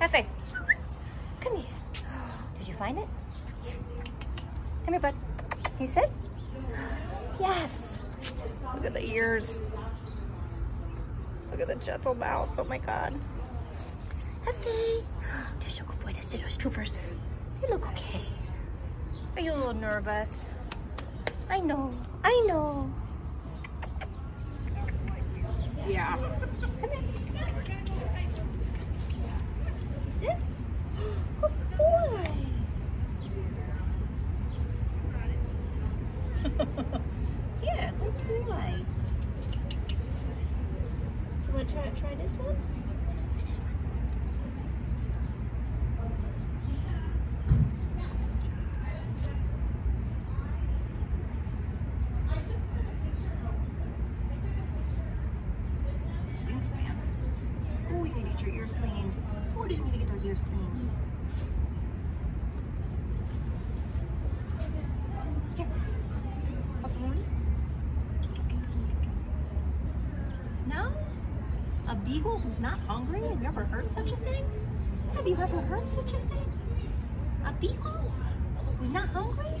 Hefe, come here. Did you find it? Here. Come here, bud. You sit? Yes. Look at the ears. Look at the gentle mouth. Oh my God. Hefe. Good boy. Let's do those two first. You look okay. Are you a little nervous? I know. I know. Yeah. Sit? Good oh, boy. yeah, good boy. Do you want to try, try this one? Wingspan. Oh, you need your ears cleaned. Oh, do you need to get those ears cleaned? Here. Pepperoni? No? A beagle who's not hungry? Have you ever heard such a thing? Have you ever heard such a thing? A beagle who's not hungry?